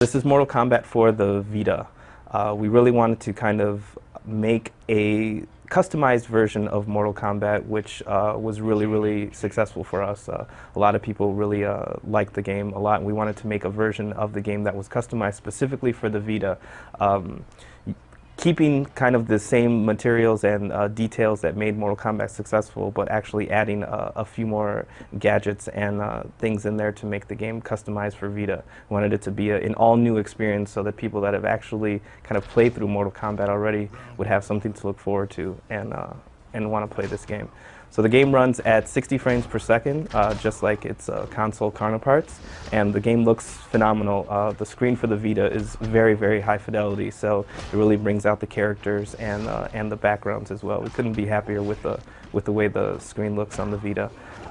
This is Mortal Kombat for the Vita. Uh, we really wanted to kind of make a customized version of Mortal Kombat, which uh, was really, really successful for us. Uh, a lot of people really uh, liked the game a lot, and we wanted to make a version of the game that was customized specifically for the Vita. Um, keeping kind of the same materials and uh, details that made Mortal Kombat successful, but actually adding uh, a few more gadgets and uh, things in there to make the game customized for Vita. Wanted it to be a, an all-new experience so that people that have actually kind of played through Mortal Kombat already would have something to look forward to and, uh, and want to play this game. So the game runs at 60 frames per second, uh, just like its uh, console counterparts, and the game looks phenomenal. Uh, the screen for the Vita is very, very high fidelity, so it really brings out the characters and uh, and the backgrounds as well. We couldn't be happier with the with the way the screen looks on the Vita.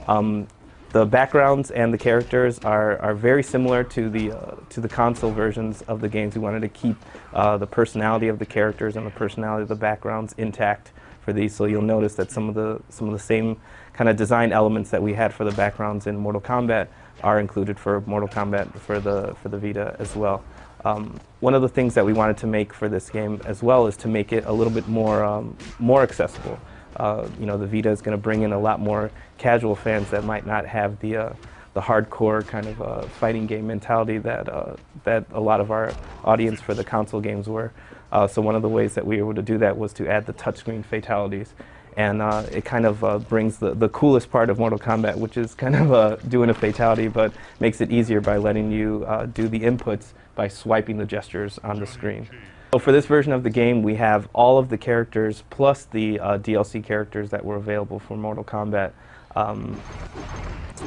Um, the backgrounds and the characters are, are very similar to the uh, to the console versions of the games. We wanted to keep uh, the personality of the characters and the personality of the backgrounds intact for these. So you'll notice that some of the some of the same kind of design elements that we had for the backgrounds in Mortal Kombat are included for Mortal Kombat for the for the Vita as well. Um, one of the things that we wanted to make for this game as well is to make it a little bit more um, more accessible. Uh, you know, the Vita is going to bring in a lot more casual fans that might not have the uh, the hardcore kind of uh, fighting game mentality that uh, that a lot of our audience for the console games were. Uh, so one of the ways that we were able to do that was to add the touchscreen fatalities. And uh, it kind of uh, brings the, the coolest part of Mortal Kombat, which is kind of uh, doing a fatality, but makes it easier by letting you uh, do the inputs by swiping the gestures on the screen. So for this version of the game, we have all of the characters plus the uh, DLC characters that were available for Mortal Kombat. Um,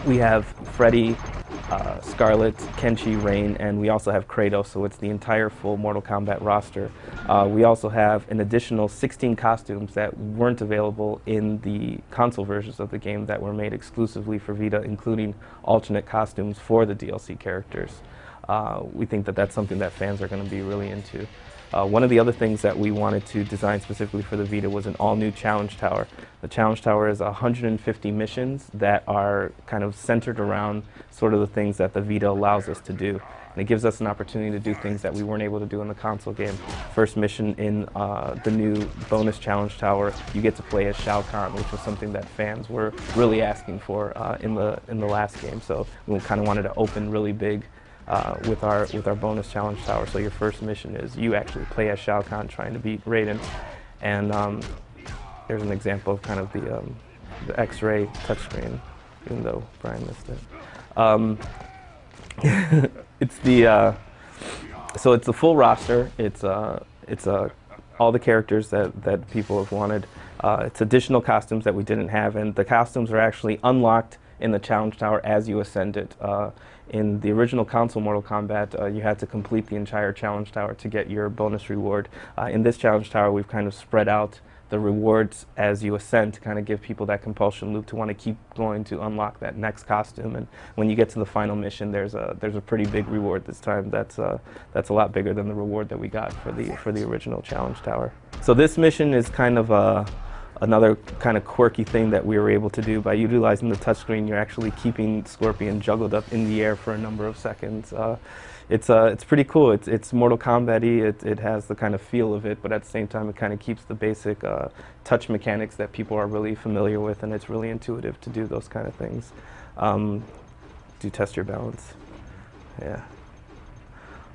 we have Freddy, uh, Skarlet, Kenshi, Rain, and we also have Kratos, so it's the entire full Mortal Kombat roster. Uh, we also have an additional 16 costumes that weren't available in the console versions of the game that were made exclusively for Vita, including alternate costumes for the DLC characters. Uh, we think that that's something that fans are going to be really into. Uh, one of the other things that we wanted to design specifically for the Vita was an all-new challenge tower. The challenge tower is 150 missions that are kind of centered around sort of the things that the Vita allows us to do. And it gives us an opportunity to do things that we weren't able to do in the console game. First mission in uh, the new bonus challenge tower, you get to play as Shao Kahn, which was something that fans were really asking for uh, in the in the last game. So we kind of wanted to open really big uh, with our with our bonus challenge tower. So your first mission is you actually play as Shao Kahn trying to beat Raiden, and um, there's an example of kind of the um, the X-ray touchscreen, even though Brian missed it. Um, it's the uh, so it's the full roster. It's uh, it's uh, all the characters that that people have wanted. Uh, it's additional costumes that we didn't have, and the costumes are actually unlocked in the challenge tower as you ascend it. Uh, in the original console Mortal Kombat, uh, you had to complete the entire challenge tower to get your bonus reward. Uh, in this challenge tower, we've kind of spread out the rewards as you ascend to kind of give people that compulsion loop to want to keep going to unlock that next costume. And when you get to the final mission, there's a there's a pretty big reward this time. That's uh, that's a lot bigger than the reward that we got for the for the original challenge tower. So this mission is kind of a another kind of quirky thing that we were able to do by utilizing the touchscreen. You're actually keeping Scorpion juggled up in the air for a number of seconds. Uh, it's uh, it's pretty cool. It's it's Mortal Kombat-y. It it has the kind of feel of it, but at the same time, it kind of keeps the basic uh, touch mechanics that people are really familiar with, and it's really intuitive to do those kind of things. Um, do test your balance. Yeah.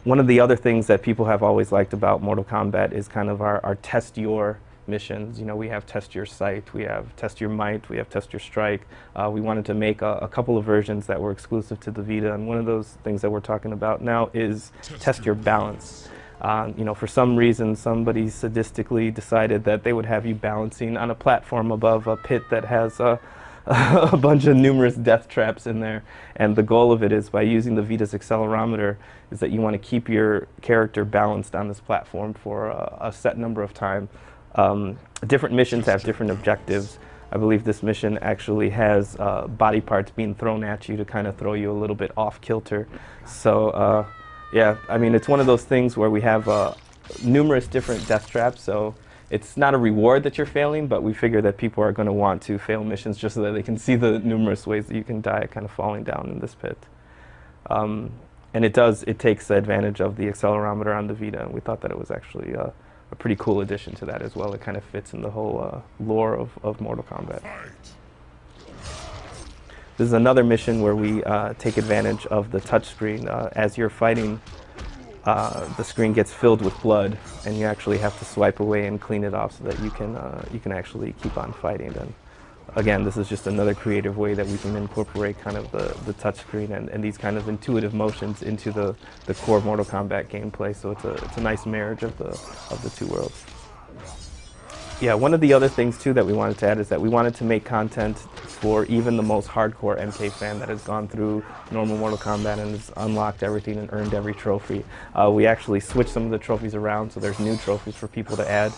One of the other things that people have always liked about Mortal Kombat is kind of our, our test your missions. You know, we have Test Your Sight, we have Test Your Might, we have Test Your Strike. Uh, we wanted to make a, a, couple of versions that were exclusive to the Vita, and one of those things that we're talking about now is Test, test Your Balance. Uh, you know, for some reason, somebody sadistically decided that they would have you balancing on a platform above a pit that has a, a bunch of numerous death traps in there. And the goal of it is by using the Vita's accelerometer is that you want to keep your character balanced on this platform for a, a set number of time. Um, different missions have different objectives. I believe this mission actually has uh, body parts being thrown at you to kind of throw you a little bit off kilter. So uh, yeah, I mean, it's one of those things where we have uh, numerous different death traps. So it's not a reward that you're failing, but we figure that people are going to want to fail missions just so that they can see the numerous ways that you can die kind of falling down in this pit. Um, and it does, it takes advantage of the accelerometer on the Vita, and we thought that it was actually uh, a pretty cool addition to that as well. It kind of fits in the whole uh, lore of, of Mortal Kombat. This is another mission where we uh, take advantage of the touchscreen. Uh, as you're fighting, uh, the screen gets filled with blood, and you actually have to swipe away and clean it off so that you can uh, you can actually keep on fighting. And again, this is just another creative way that we can incorporate kind of the, the touchscreen and, and these kind of intuitive motions into the, the core Mortal Kombat gameplay. So it's a it's a nice marriage of the of the two worlds. Yeah, one of the other things too that we wanted to add is that we wanted to make content for even the most hardcore MK fan that has gone through normal Mortal Kombat and has unlocked everything and earned every trophy. Uh, we actually switched some of the trophies around so there's new trophies for people to add,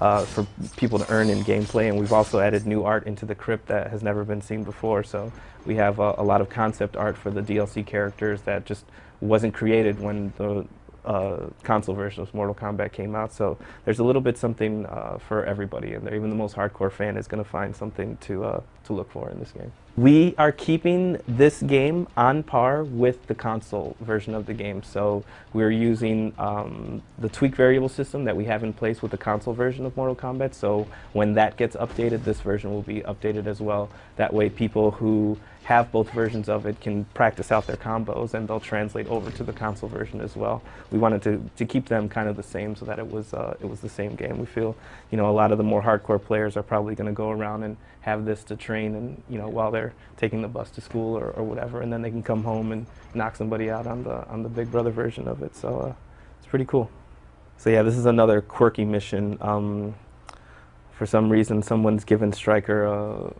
uh, for people to earn in gameplay, and we've also added new art into the crypt that has never been seen before. So we have a, a lot of concept art for the DLC characters that just wasn't created when the uh, console version of Mortal Kombat came out. So there's a little bit something uh, for everybody, and even the most hardcore fan is going to find something to uh, to look for in this game. We are keeping this game on par with the console version of the game. So we're using um, the tweak variable system that we have in place with the console version of Mortal Kombat. So when that gets updated, this version will be updated as well. That way, people who have both versions of it can practice out their combos and they'll translate over to the console version as well. We wanted to, to keep them kind of the same so that it was, uh, it was the same game. We feel, you know, a lot of the more hardcore players are probably going to go around and have this to train and, you know, while they're taking the bus to school or, or whatever, and then they can come home and knock somebody out on the, on the Big Brother version of it. So uh, it's pretty cool. So yeah, this is another quirky mission. Um, for some reason, someone's given Stryker a,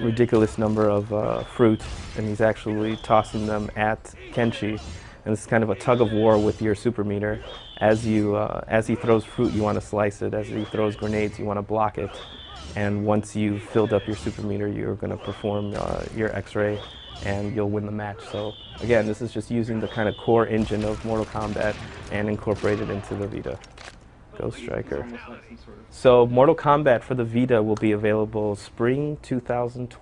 ridiculous number of uh, fruit, and he's actually tossing them at Kenshi. And it's kind of a tug of war with your super meter. As you, uh, as he throws fruit, you want to slice it. As he throws grenades, you want to block it. And once you've filled up your super meter, you're going to perform uh, your X-ray, and you'll win the match. So again, this is just using the kind of core engine of Mortal Kombat and incorporated into the Vita. Ghost Stryker. So Mortal Kombat for the Vita will be available spring 2012.